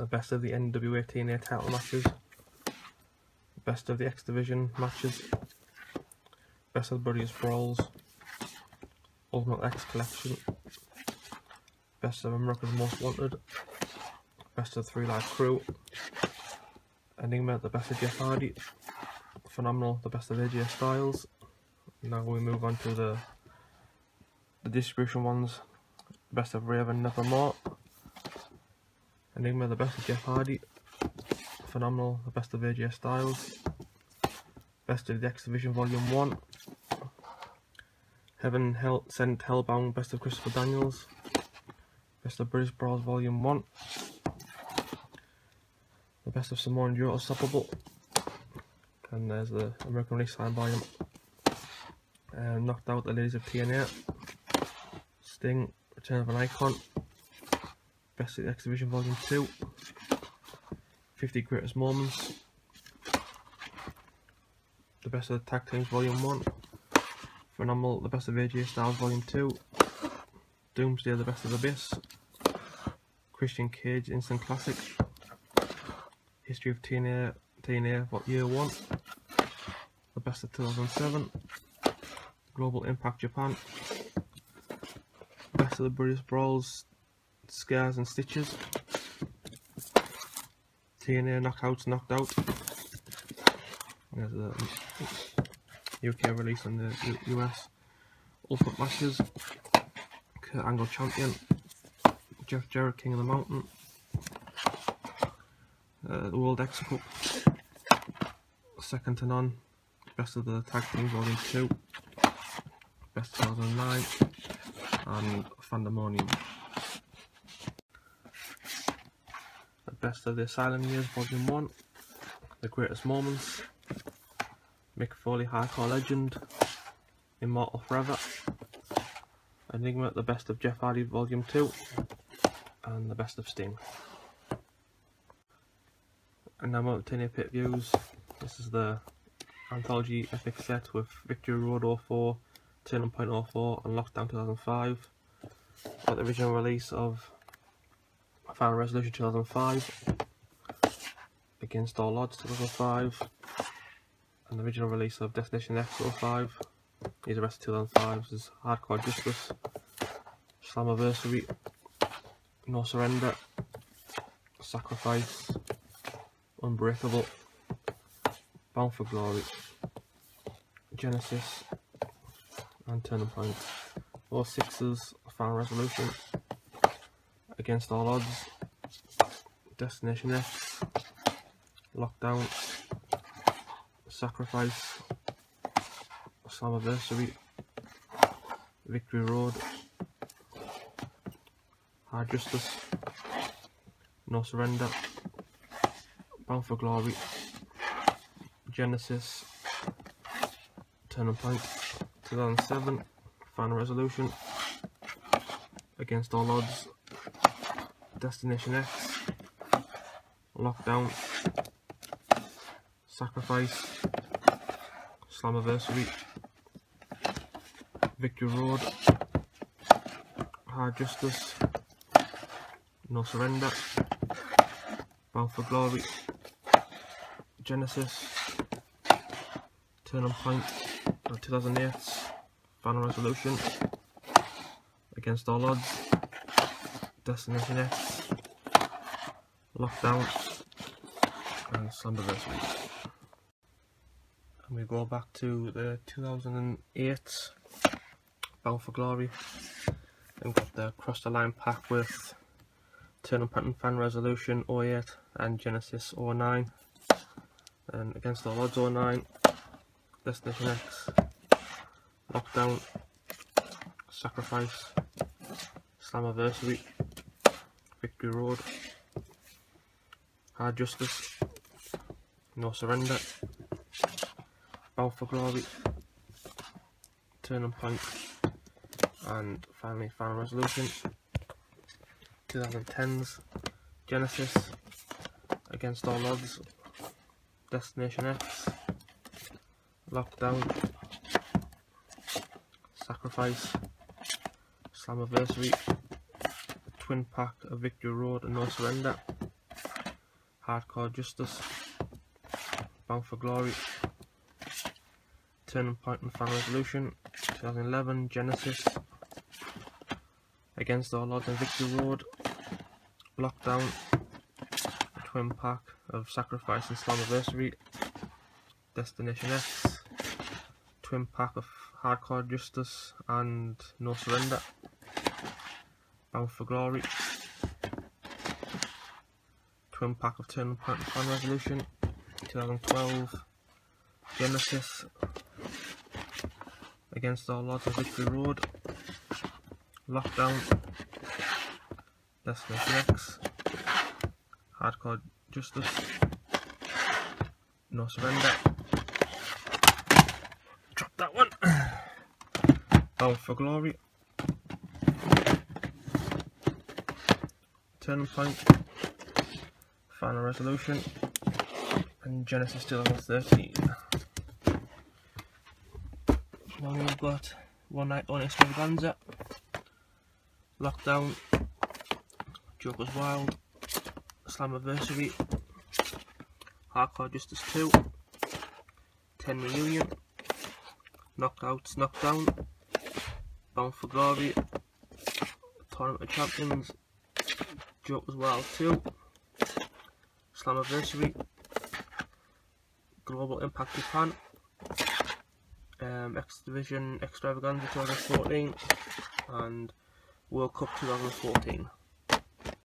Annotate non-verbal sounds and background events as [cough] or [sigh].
the best of the NWA TNA title matches, best of the X Division matches, best of the Brothers Brawls, Ultimate X Collection, best of America's Most Wanted, best of 3Live Kru, Enigma, the best of Jeff Hardy, Phenomenal, the best of AJ Styles. Now we move on to the the distribution ones, best of Raven Nevermore, Enigma, the best of Jeff Hardy, Phenomenal, the best of AJ Styles, best of the X Division Volume 1, Heaven Hell Sent Hellbound, best of Christopher Daniels, best of British Brawls Volume 1, the best of Samoa Joe Unstoppable, and there's the American Release by him. Uh, knocked out the ladies of TNA, Sting, Return of an Icon, Best of Division Volume 2, 50 Greatest Moments, The Best of the Tag Teams Volume 1, Phenomenal, The Best of AJ Styles Volume 2, Doomsday, The Best of the Abyss, Christian Cage Instant Classic, History of TNA, TNA what Year 1, The Best of 2007, Global Impact Japan, Best of the British Brawls, Scars and Stitches, TNA Knockouts Knocked Out, there's the UK release in the U US, Ultimate Matches, Kurt Angle Champion, Jeff Jarrett King of the Mountain, uh, the World X Cup, second to none, Best of the Tag Teams Volume 2, Best 2009, and Fandemonium. The Best of the Asylum Years Volume 1, The Greatest Moments, Mick Foley Hardcore Legend, Immortal Forever, Enigma The Best of Jeff Hardy Volume 2, and The Best of Sting. And now on to Pit Views. This is the Anthology Epic set with Victory Road 04, Turning Point 04 and Lockdown 2005. Got the original release of Final Resolution 2005, Against All Odds 2005, and the original release of Destination X 05. He's of 2005. This is Hardcore Justice, Slammiversary, No Surrender, Sacrifice, Unbreakable, Bound for Glory, Genesis, and Turning Point. All sixes, Final Resolution, Against All Odds, Destination X. Lockdown, Sacrifice, Slammiversary, Victory Road, Hard Justice, No Surrender, Bound for Glory, Genesis, Turning Point, 2007, Final Resolution, Against All Odds, Destination X, Lockdown, Sacrifice, Slammiversary, Victory Road, Hard Justice, No Surrender, Bound for Glory, Genesis, Turning Point, 2008, Final Resolution, Against All Odds, Destination X, Lockdown, and Slammiversary. And we go back to the 2008 Bound for Glory. And got the Cross the Line pack with Point and Fan Resolution 08 and Genesis 09 and Against All Odds 09 Destination X Lockdown Sacrifice Slammiversary Victory Road Hard Justice. No Surrender. For Glory. Turning Point. And finally Final Resolution. 2010's Genesis. Against All Odds. Destination X. Lockdown. Sacrifice. Slammiversary Twin Pack of Victory Road and No Surrender. Hardcore Justice, Bound for Glory, Turning Point and Final Resolution, 2011 Genesis, Against All Odds and Victory Road, Lockdown, a twin pack of Sacrifice and Slammiversary, Destination X, twin pack of Hardcore Justice and No Surrender, For Glory, twin pack of Turning Point Final Resolution, 2012, Genesis, Against All Odds and Victory Road, Lockdown, Destination X, Hardcore Justice, No Surrender. Drop that one. [coughs] Bound for Glory. Turning Point. Final Resolution. And Genesis 2013. Now we've got One Night on Extravaganza. Lockdown. Joker's Wild. Slammiversary. Hardcore Justice 2. 10 Reunion. Knockouts Knockdown. Bound for Glory. Tournament of Champions. Joker's Wild 2. Slammiversary. Global Impact Japan. Um, X Division Extravaganza 2014 and World Cup 2014.